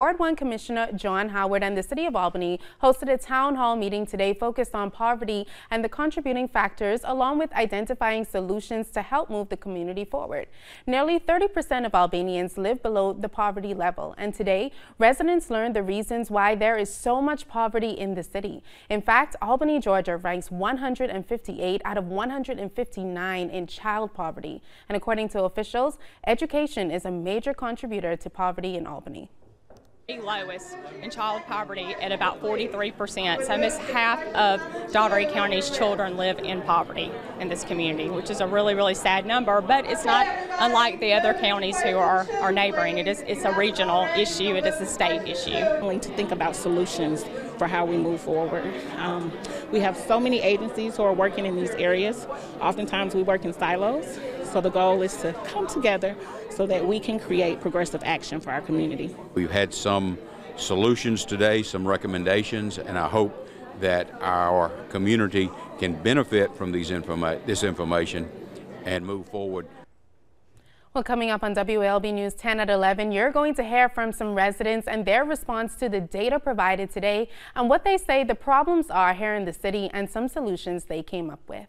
Ward 1 Commissioner John Howard and the City of Albany hosted a town hall meeting today focused on poverty and the contributing factors along with identifying solutions to help move the community forward. Nearly 30% of Albanians live below the poverty level and today residents learned the reasons why there is so much poverty in the city. In fact, Albany, Georgia ranks 158 out of 159 in child poverty. And according to officials, education is a major contributor to poverty in Albany lowest in child poverty at about 43%. So almost half of Dougherty County's children live in poverty in this community, which is a really, really sad number, but it's not unlike the other counties who are, are neighboring. It is, it's a regional issue, it is a state issue. To think about solutions for how we move forward. Um, we have so many agencies who are working in these areas. Oftentimes we work in silos, so the goal is to come together so that we can create progressive action for our community. We've had some solutions today, some recommendations, and I hope that our community can benefit from these informa this information and move forward. Well, coming up on WALB News 10 at 11, you're going to hear from some residents and their response to the data provided today and what they say the problems are here in the city and some solutions they came up with.